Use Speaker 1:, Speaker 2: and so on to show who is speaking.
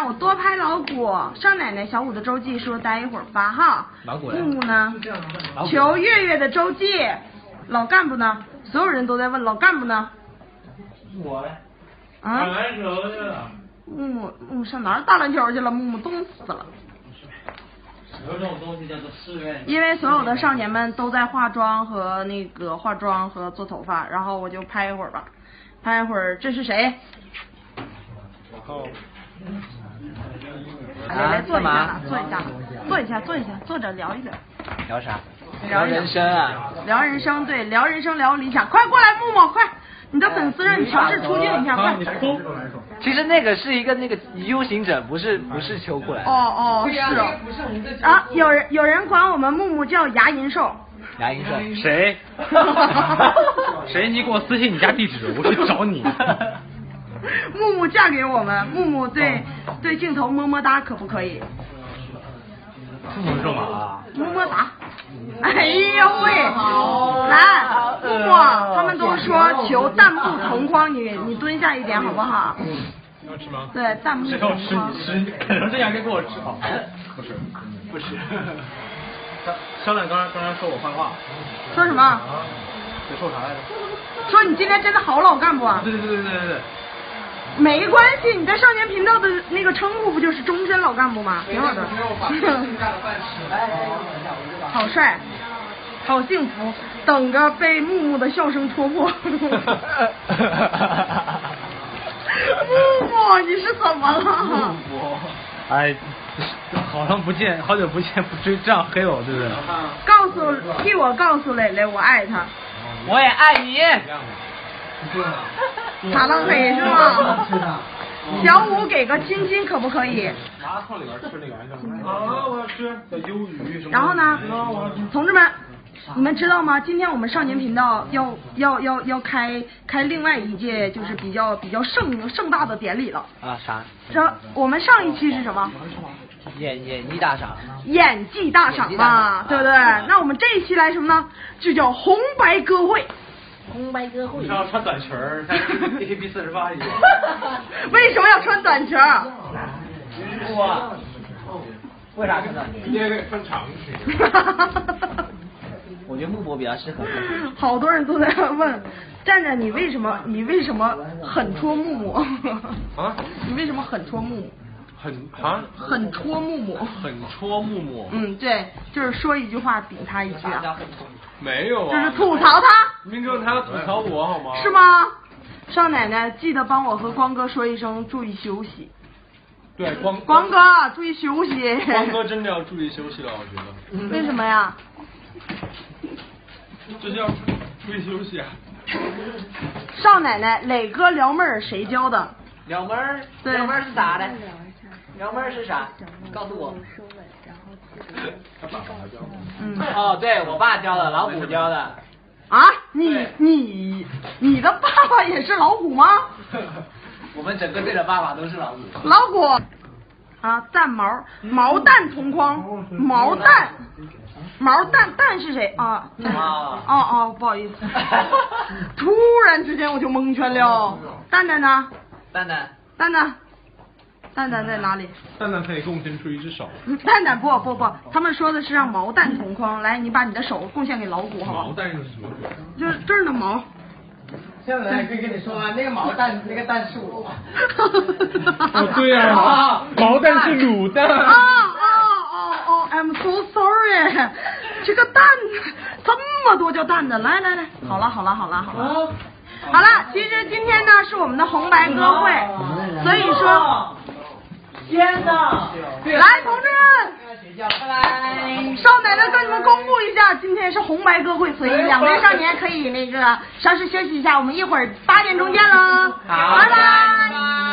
Speaker 1: 让我多拍老谷。少奶奶小五的周记说待一会儿发哈。
Speaker 2: 老谷
Speaker 1: 木木呢？求月月的周记。老干部呢？所有人都在问老干部呢。
Speaker 2: 我嘞，
Speaker 1: 啊？
Speaker 3: 篮球去了。
Speaker 1: 木木木木上哪儿打篮球去了？木木冻死了。
Speaker 3: 有种东西叫做室内。
Speaker 1: 因为所有的少年们都在化妆和那个化妆和做头发，然后我就拍一会儿吧，拍一会儿。这是谁？来来坐一下吧，坐一下吧，坐一下，坐一下，坐着聊一聊，
Speaker 2: 聊啥？
Speaker 1: 聊
Speaker 2: 人生啊。
Speaker 1: 聊人生，对，聊人生，聊理想。快过来，木木，快！你的粉丝让你强势出镜一下，快！
Speaker 2: 其实那个是一个那个 U 型枕，不是不是秋过来
Speaker 1: 哦。哦，是哦。啊，有人有人管我们木木叫牙龈兽。
Speaker 2: 牙龈兽。
Speaker 3: 谁？谁？你给我私信你家地址，我去找你。
Speaker 1: 木木嫁给我们，木木对对镜头么么哒，可不可以？
Speaker 3: 木木肉麻。
Speaker 1: 么么哒。哎呦喂！来，木木，他们都说求弹幕同框，你你蹲下一点好不好？
Speaker 3: 要吃吗？
Speaker 1: 对，弹幕
Speaker 3: 谁
Speaker 1: 同
Speaker 3: 要吃
Speaker 1: 框。
Speaker 3: 你吃，你啃成这样该给我吃好。不吃，
Speaker 2: 不吃。
Speaker 3: 肖肖亮刚才刚才说我坏话，
Speaker 1: 说什么？
Speaker 3: 谁说啥来着？
Speaker 1: 说你今天真的好老干部啊！
Speaker 3: 对对对对对对。
Speaker 1: 没关系，你在少年频道的那个称呼不就是终身老干部吗？挺好的。好帅，好幸福，等着被木木的笑声戳破。木木，你是怎么了？
Speaker 3: 哎，好长不见，好久不见，不追这样黑我，对不对？
Speaker 1: 告诉替我告诉磊磊，我爱他。
Speaker 2: 我也爱你。
Speaker 1: 撒浪黑是吗？小五给个亲亲可不可以？
Speaker 3: 麻串里边吃那个啊，我要吃叫鱿鱼什么？
Speaker 1: 然后呢，同志们，你们知道吗？今天我们少年频道要要要要开开另外一届，就是比较比较盛盛大的典礼了。
Speaker 2: 啊啥？
Speaker 1: 这我们上一期是什么？
Speaker 2: 演演艺大赏。
Speaker 1: 演技大赏嘛，对不对？那我们这一期来什么呢？就叫红白歌会。红白歌会
Speaker 3: 是要穿短裙儿，像 AKB 四十八一样。
Speaker 1: 为什么要穿短裙儿？
Speaker 2: 哇。为啥穿短裙？
Speaker 3: 因为穿长裙。
Speaker 2: 我觉得木博比较适合。
Speaker 1: 好多人都在问，站站你为什么你为什么很戳木木？
Speaker 3: 啊？
Speaker 1: 你为什么很戳木木？
Speaker 3: 很啊？
Speaker 1: 很戳木木。
Speaker 3: 很戳木木。
Speaker 1: 嗯，对，就是说一句话顶他一句啊。
Speaker 3: 没有啊。
Speaker 1: 就是吐槽他。
Speaker 3: 明知道他要吐槽我好吗？
Speaker 1: 是吗？少奶奶，记得帮我和光哥说一声，注意休息。
Speaker 3: 对，光
Speaker 1: 光哥注意休息。
Speaker 3: 光哥真的要注意休息了，我觉得。
Speaker 1: 为什么呀？
Speaker 3: 这叫注意休息啊。
Speaker 1: 少奶奶，磊哥撩妹儿谁教的？
Speaker 2: 撩妹儿？
Speaker 1: 对。
Speaker 2: 撩妹儿是啥的？撩妹儿是啥？告诉我。
Speaker 1: 嗯。
Speaker 2: 哦，对我爸教的，老虎教的。
Speaker 1: 啊，你你你的爸爸也是老虎吗？
Speaker 2: 我们整个队的爸爸都是老虎。
Speaker 1: 老虎啊，蛋毛毛蛋同框，毛蛋毛蛋蛋是谁啊？哦哦，不好意思，突然之间我就蒙圈了。蛋蛋呢？
Speaker 2: 蛋蛋。
Speaker 1: 蛋蛋。蛋蛋在哪里？
Speaker 3: 蛋蛋可以贡献出一只手。
Speaker 1: 蛋蛋不不不，他们说的是让毛蛋同框。来，你把你的手贡献给老虎，好不好？
Speaker 3: 毛蛋是什么鬼？
Speaker 1: 就是这儿的毛。
Speaker 2: 现在可以跟你说啊，那个毛蛋，那个蛋是我。
Speaker 3: 哦，对呀、啊，毛蛋是卤蛋。
Speaker 1: 哦哦哦哦，I'm so sorry，这个蛋这么多叫蛋的，来来来，好了好了好了好了。好了，其实今天呢是我们的红白歌会，所以说，
Speaker 2: 天呐！
Speaker 1: 来，同志们，
Speaker 2: 拜拜。
Speaker 1: 少奶奶跟你们公布一下，今天是红白歌会，所以两位少年可以那个稍事休息一下，我们一会儿八点钟见喽，拜。
Speaker 2: 拜。